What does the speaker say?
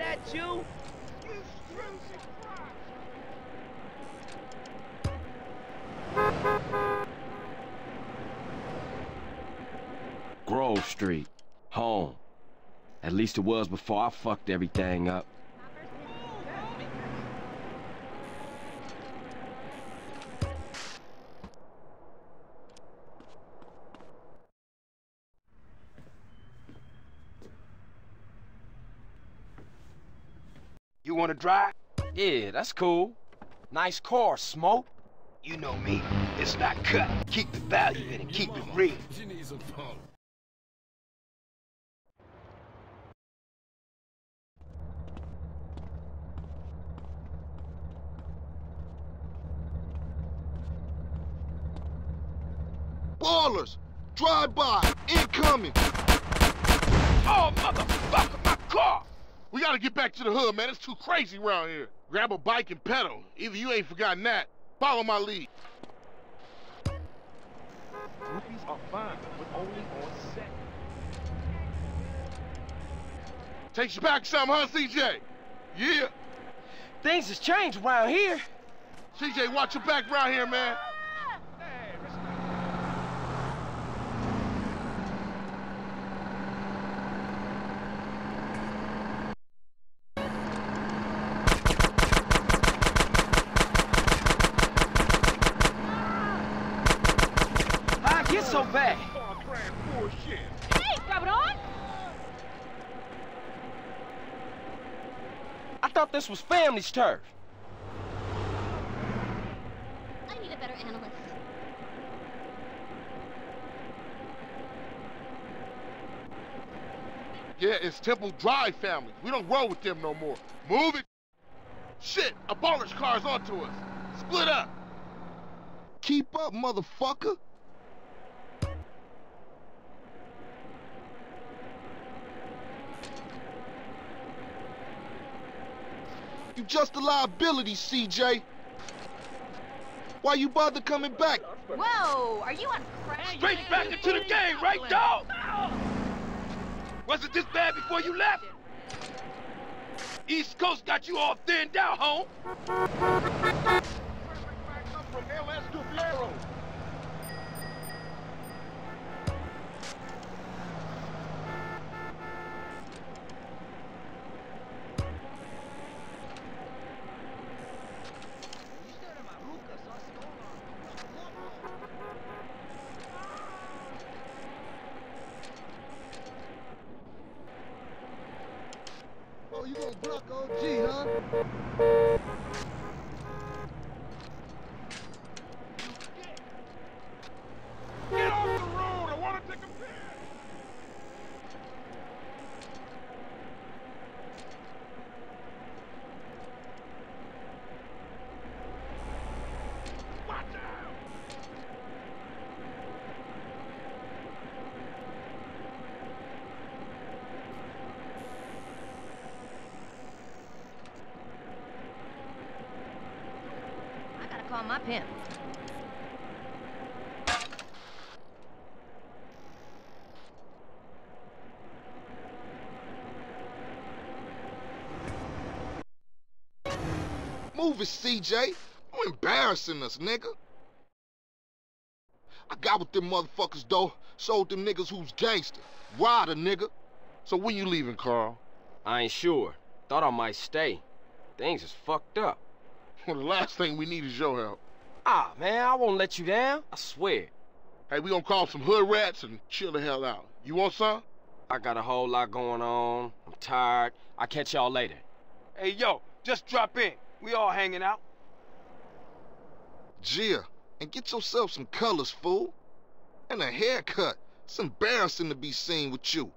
at you! Grove Street. Home. At least it was before I fucked everything up. You wanna drive? Yeah, that's cool. Nice car, Smoke. You know me. It's not cut. Keep the value in it. Keep it real. She needs some pump. Ballas! Drive by! Incoming! Oh, motherfucker, my car! We gotta get back to the hood, man. It's too crazy around here. Grab a bike and pedal. Either you ain't forgotten that. Follow my lead. Groupies are fine, but only on set. Takes you back some, huh, CJ? Yeah. Things has changed around here. CJ, watch your back around here, man. How I get so bad? Hey, grab it on! I thought this was family's turf. I need a better analyst. Yeah, it's Temple Drive family. We don't roll with them no more. Move it. Shit, a Ballas car's onto us. Split up. Keep up, motherfucker. You just a liability, CJ. Why you bother coming back? Whoa, are you on crack? Straight back into the game, right, dog? Was it this bad before you left? East Coast got you all thinned out, home. Gonna OG, huh? Get off the road! I want to take a piss! Watch out! I gotta call my pimp. Move it, CJ. You embarrassing us, nigga. I got with them motherfuckers, though. Showed them niggas who's gangster. Ryder, nigga. So when you leaving, Carl? I ain't sure. Thought I might stay. Things is fucked up. Well, the last thing we need is your help. Ah, man, I won't let you down. I swear. Hey, we gonna call some hood rats and chill the hell out. You want some? I got a whole lot going on. I'm tired. I'll catch y'all later. Hey, yo, just drop in. We all hanging out. Gia, and get yourself some colors, fool. And a haircut. It's embarrassing to be seen with you.